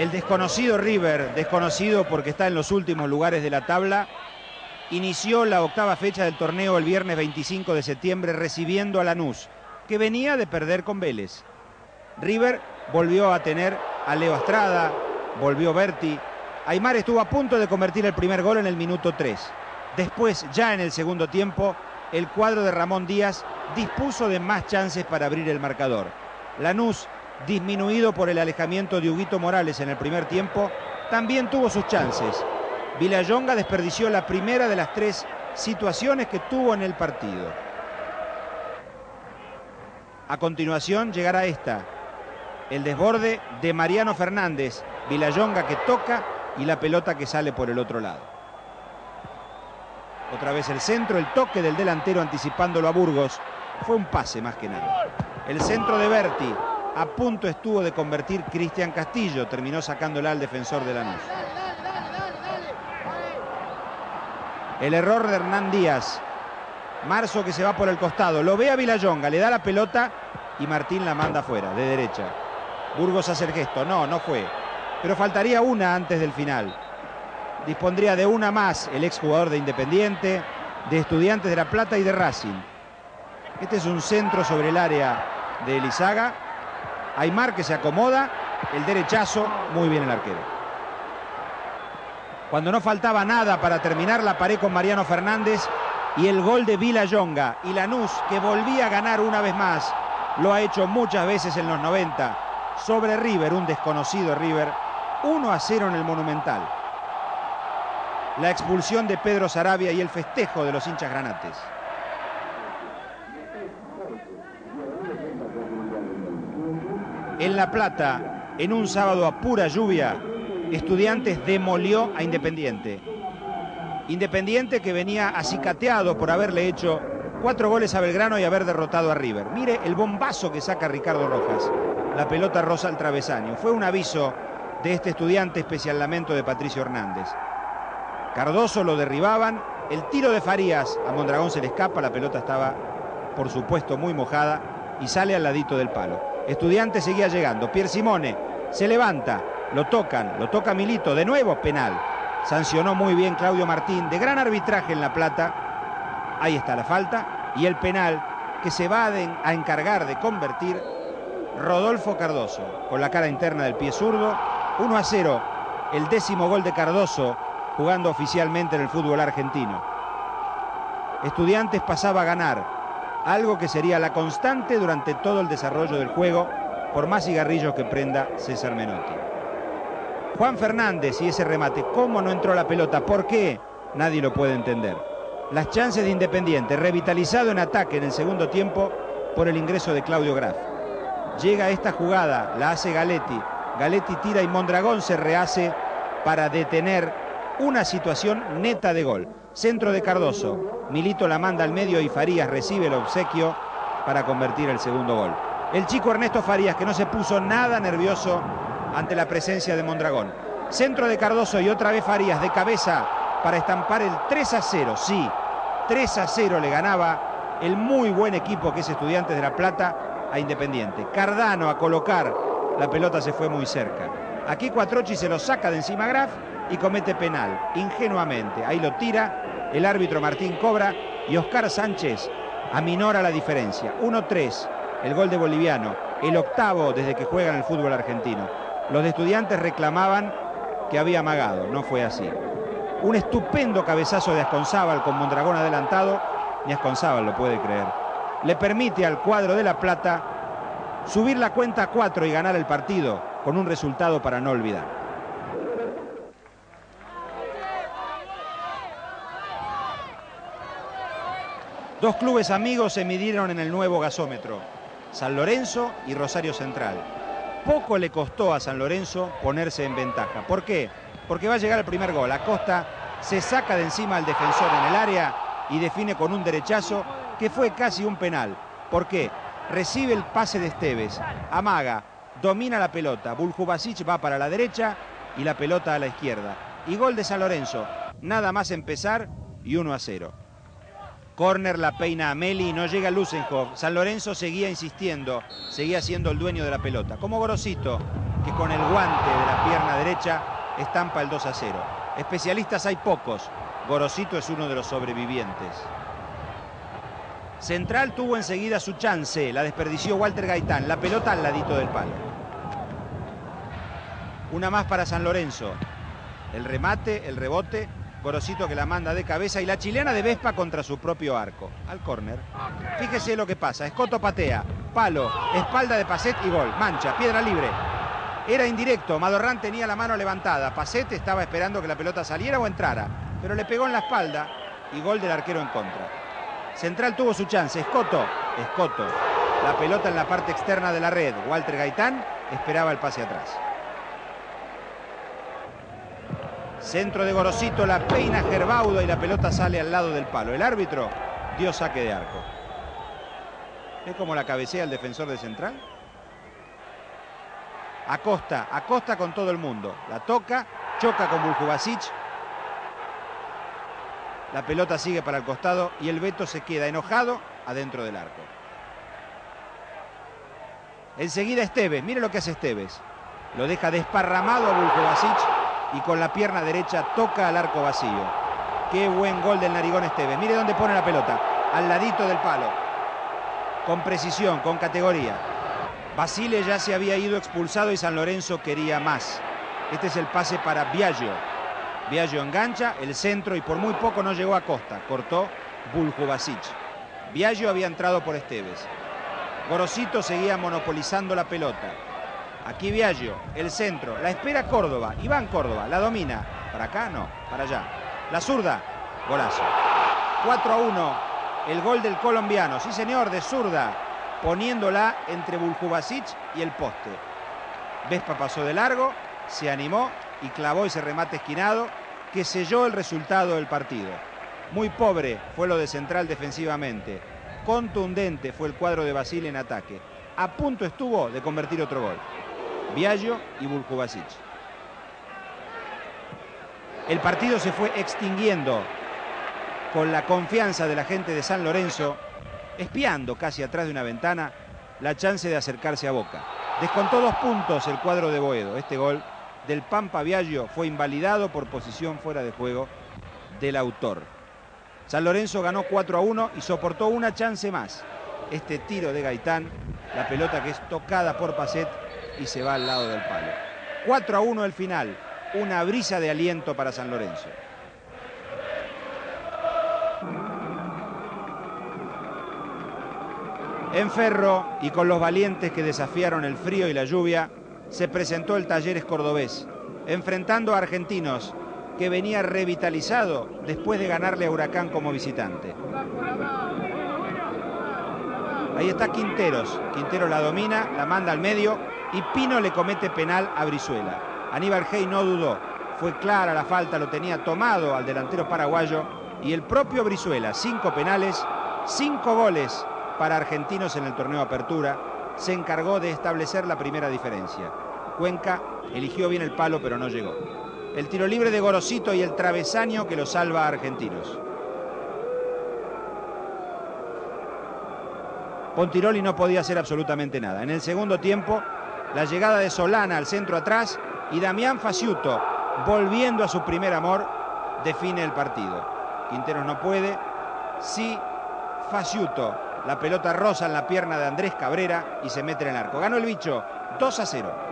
El desconocido River, desconocido porque está en los últimos lugares de la tabla, inició la octava fecha del torneo el viernes 25 de septiembre recibiendo a Lanús, que venía de perder con Vélez. River volvió a tener a Leo Astrada, volvió Berti. Aymar estuvo a punto de convertir el primer gol en el minuto 3. Después, ya en el segundo tiempo, el cuadro de Ramón Díaz dispuso de más chances para abrir el marcador. Lanús, disminuido por el alejamiento de Huguito Morales en el primer tiempo, también tuvo sus chances. Villayonga desperdició la primera de las tres situaciones que tuvo en el partido. A continuación llegará esta, el desborde de Mariano Fernández, Villayonga que toca y la pelota que sale por el otro lado. Otra vez el centro, el toque del delantero anticipándolo a Burgos. Fue un pase más que nada. El centro de Berti. A punto estuvo de convertir Cristian Castillo. Terminó sacándola al defensor de Lanús. El error de Hernán Díaz. Marzo que se va por el costado. Lo ve a Villayonga. Le da la pelota y Martín la manda afuera, de derecha. Burgos hace el gesto. No, no fue. Pero faltaría una antes del final dispondría de una más el exjugador de Independiente, de Estudiantes de La Plata y de Racing. Este es un centro sobre el área de Elizaga. Aymar que se acomoda, el derechazo, muy bien el arquero. Cuando no faltaba nada para terminar la pared con Mariano Fernández y el gol de Vila Yonga y Lanús que volvía a ganar una vez más, lo ha hecho muchas veces en los 90 sobre River, un desconocido River, 1 a 0 en el Monumental la expulsión de Pedro Sarabia y el festejo de los hinchas granates. En La Plata, en un sábado a pura lluvia, Estudiantes demolió a Independiente. Independiente que venía acicateado por haberle hecho cuatro goles a Belgrano y haber derrotado a River. Mire el bombazo que saca Ricardo Rojas. La pelota rosa al travesaño. Fue un aviso de este estudiante especial lamento de Patricio Hernández. Cardoso lo derribaban. El tiro de Farías a Mondragón se le escapa. La pelota estaba, por supuesto, muy mojada y sale al ladito del palo. Estudiante seguía llegando. Pier Simone se levanta. Lo tocan. Lo toca Milito. De nuevo penal. Sancionó muy bien Claudio Martín. De gran arbitraje en La Plata. Ahí está la falta. Y el penal que se va a encargar de convertir Rodolfo Cardoso. Con la cara interna del pie zurdo. 1 a 0. El décimo gol de Cardoso jugando oficialmente en el fútbol argentino. Estudiantes pasaba a ganar, algo que sería la constante durante todo el desarrollo del juego, por más cigarrillos que prenda César Menotti. Juan Fernández y ese remate, ¿cómo no entró la pelota? ¿Por qué? Nadie lo puede entender. Las chances de Independiente, revitalizado en ataque en el segundo tiempo por el ingreso de Claudio Graf. Llega esta jugada, la hace Galetti. Galetti tira y Mondragón se rehace para detener una situación neta de gol. Centro de Cardoso. Milito la manda al medio y Farías recibe el obsequio para convertir el segundo gol. El chico Ernesto Farías que no se puso nada nervioso ante la presencia de Mondragón. Centro de Cardoso y otra vez Farías de cabeza para estampar el 3 a 0. Sí, 3 a 0 le ganaba el muy buen equipo que es Estudiantes de La Plata a Independiente. Cardano a colocar, la pelota se fue muy cerca. Aquí Cuatrochi se lo saca de encima Graf y comete penal, ingenuamente. Ahí lo tira, el árbitro Martín cobra y Oscar Sánchez aminora la diferencia. 1-3, el gol de Boliviano, el octavo desde que juega en el fútbol argentino. Los estudiantes reclamaban que había amagado, no fue así. Un estupendo cabezazo de Asconzábal con Mondragón adelantado, ni Asconzábal lo puede creer. Le permite al cuadro de La Plata subir la cuenta a 4 y ganar el partido con un resultado para no olvidar. Dos clubes amigos se midieron en el nuevo gasómetro, San Lorenzo y Rosario Central. Poco le costó a San Lorenzo ponerse en ventaja. ¿Por qué? Porque va a llegar el primer gol. Acosta se saca de encima al defensor en el área y define con un derechazo que fue casi un penal. ¿Por qué? Recibe el pase de Esteves, amaga, domina la pelota. Buljubasic va para la derecha y la pelota a la izquierda. Y gol de San Lorenzo. Nada más empezar y 1 a 0. Corner la peina a Meli no llega Lusenhoff. San Lorenzo seguía insistiendo, seguía siendo el dueño de la pelota. Como Gorosito que con el guante de la pierna derecha estampa el 2 a 0. Especialistas hay pocos. Gorosito es uno de los sobrevivientes. Central tuvo enseguida su chance, la desperdició Walter Gaitán, la pelota al ladito del palo. Una más para San Lorenzo. El remate, el rebote, Gorosito que la manda de cabeza y la chilena de Vespa contra su propio arco, al córner. Fíjese lo que pasa, Escoto patea, palo, espalda de Pacet y gol, mancha, piedra libre. Era indirecto, Madorrán tenía la mano levantada, Pacet estaba esperando que la pelota saliera o entrara, pero le pegó en la espalda y gol del arquero en contra. Central tuvo su chance, Escoto, Escoto, la pelota en la parte externa de la red, Walter Gaitán esperaba el pase atrás. Centro de Gorosito, la peina Gerbaudo y la pelota sale al lado del palo. El árbitro dio saque de arco. ¿Es como la cabecea el defensor de Central? Acosta, Acosta con todo el mundo. La toca, choca con Buljubasic. La pelota sigue para el costado y el Beto se queda enojado adentro del arco. Enseguida Esteves, mire lo que hace Esteves. Lo deja desparramado a Buljubasic y con la pierna derecha toca al arco vacío. Qué buen gol del Narigón Esteves. Mire dónde pone la pelota, al ladito del palo. Con precisión, con categoría. Basile ya se había ido expulsado y San Lorenzo quería más. Este es el pase para Biagio. Biagio engancha el centro y por muy poco no llegó a Costa. Cortó Buljubasic. Biagio había entrado por Esteves. Gorosito seguía monopolizando la pelota. Aquí Viaggio, el centro, la espera Córdoba, Iván Córdoba, la domina. Para acá no, para allá. La zurda, golazo. 4 a 1, el gol del colombiano, sí señor, de zurda, poniéndola entre Buljubasic y el poste. Vespa pasó de largo, se animó y clavó ese remate esquinado que selló el resultado del partido. Muy pobre fue lo de Central defensivamente. Contundente fue el cuadro de Basile en ataque. A punto estuvo de convertir otro gol. Viallo y Buljubasic. El partido se fue extinguiendo con la confianza de la gente de San Lorenzo, espiando casi atrás de una ventana la chance de acercarse a Boca. Descontó dos puntos el cuadro de Boedo. Este gol del Pampa Viallo fue invalidado por posición fuera de juego del autor. San Lorenzo ganó 4 a 1 y soportó una chance más. Este tiro de Gaitán, la pelota que es tocada por Pacet y se va al lado del palo. 4 a 1 el final, una brisa de aliento para San Lorenzo. En Ferro y con los valientes que desafiaron el frío y la lluvia, se presentó el Talleres Cordobés, enfrentando a Argentinos, que venía revitalizado después de ganarle a Huracán como visitante. Ahí está Quinteros. Quinteros la domina, la manda al medio y Pino le comete penal a Brizuela. Aníbal Hey no dudó. Fue clara la falta, lo tenía tomado al delantero paraguayo y el propio Brizuela, cinco penales, cinco goles para argentinos en el torneo Apertura, se encargó de establecer la primera diferencia. Cuenca eligió bien el palo pero no llegó. El tiro libre de Gorosito y el travesaño que lo salva a Argentinos. Pontiroli no podía hacer absolutamente nada. En el segundo tiempo, la llegada de Solana al centro atrás y Damián Faciuto, volviendo a su primer amor, define el partido. Quinteros no puede. Sí, Faciuto, la pelota rosa en la pierna de Andrés Cabrera y se mete en el arco. Ganó el bicho 2 a 0.